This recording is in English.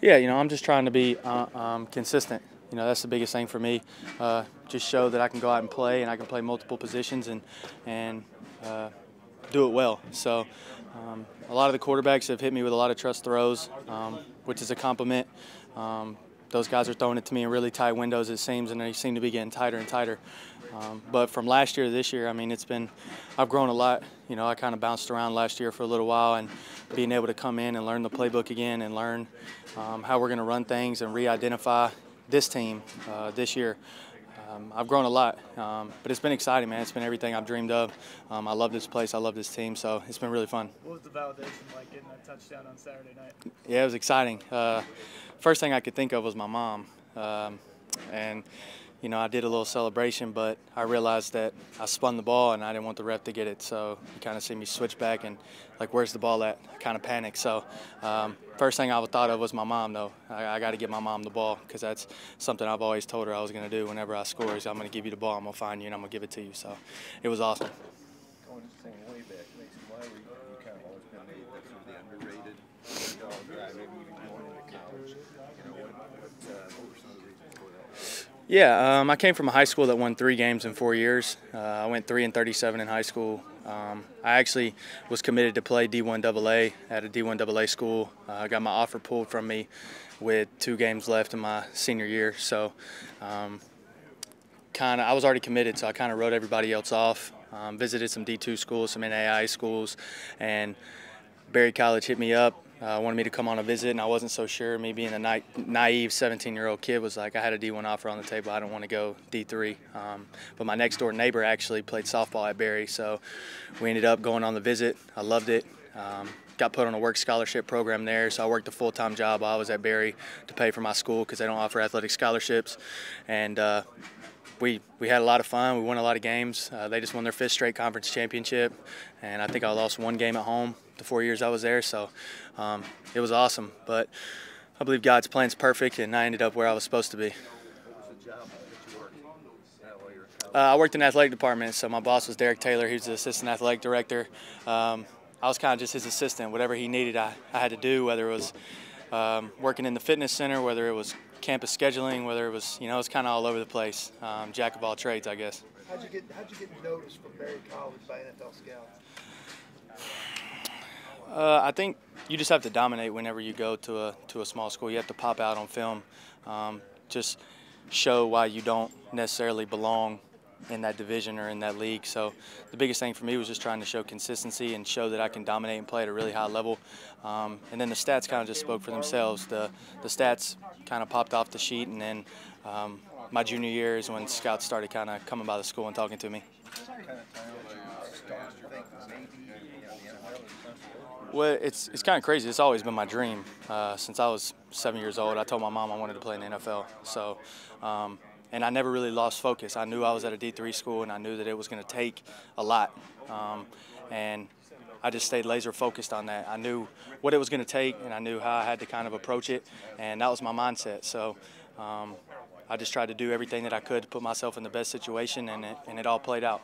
Yeah, you know, I'm just trying to be uh, um, consistent. You know, that's the biggest thing for me. Uh, just show that I can go out and play, and I can play multiple positions and and uh, do it well. So, um, a lot of the quarterbacks have hit me with a lot of trust throws, um, which is a compliment. Those guys are throwing it to me in really tight windows, it seems, and they seem to be getting tighter and tighter. Um, but from last year to this year, I mean, it's been, I've grown a lot. You know, I kind of bounced around last year for a little while, and being able to come in and learn the playbook again and learn um, how we're going to run things and re-identify this team uh, this year. Um, I've grown a lot, um, but it's been exciting, man. It's been everything I've dreamed of. Um, I love this place. I love this team, so it's been really fun. What was the validation like getting that touchdown on Saturday night? Yeah, it was exciting. Uh, first thing I could think of was my mom, um, and you know, I did a little celebration, but I realized that I spun the ball and I didn't want the ref to get it. So you kind of see me switch back and like, where's the ball at? I kind of panicked. So um, first thing I thought of was my mom, though. I, I got to get my mom the ball because that's something I've always told her I was going to do. Whenever I score, is I'm going to give you the ball, I'm going to find you, and I'm going to give it to you. So it was awesome. Going way back, Mason, why were you, you kind of always been the, the underrated guy, maybe even college? You know, what, what, uh, what were some of the reasons for that? Yeah, um, I came from a high school that won three games in four years. Uh, I went three and 37 in high school. Um, I actually was committed to play D1 AA at a D1 AA school. Uh, I got my offer pulled from me with two games left in my senior year. So, um, kind of, I was already committed, so I kind of wrote everybody else off. Um, visited some D2 schools, some NAI schools, and Berry College hit me up uh, wanted me to come on a visit, and I wasn't so sure. Me being a na naive 17-year-old kid was like, I had a D1 offer on the table. I don't want to go D3. Um, but my next door neighbor actually played softball at Berry, so we ended up going on the visit. I loved it. Um, got put on a work scholarship program there, so I worked a full-time job while I was at Berry to pay for my school because they don't offer athletic scholarships. And uh, we we had a lot of fun. We won a lot of games. Uh, they just won their fifth straight conference championship, and I think I lost one game at home the four years I was there. So um, it was awesome. But I believe God's plan's perfect, and I ended up where I was supposed to be. Uh, I worked in the athletic department, so my boss was Derek Taylor. He was the assistant athletic director. Um, I was kind of just his assistant. Whatever he needed, I, I had to do, whether it was um, working in the fitness center, whether it was campus scheduling, whether it was, you know, it's kind of all over the place. Um, jack of all trades, I guess. How'd you get How'd you get noticed from Berry College by NFL scouts? Uh, I think you just have to dominate whenever you go to a to a small school. You have to pop out on film, um, just show why you don't necessarily belong in that division or in that league. So the biggest thing for me was just trying to show consistency and show that I can dominate and play at a really high level. Um, and then the stats kind of just spoke for themselves. The the stats kind of popped off the sheet, and then um, my junior year is when scouts started kind of coming by the school and talking to me. Well, it's it's kind of crazy. It's always been my dream uh, since I was seven years old. I told my mom I wanted to play in the NFL. So. Um, and I never really lost focus. I knew I was at a D3 school, and I knew that it was going to take a lot. Um, and I just stayed laser focused on that. I knew what it was going to take, and I knew how I had to kind of approach it, and that was my mindset. So um, I just tried to do everything that I could to put myself in the best situation, and it, and it all played out.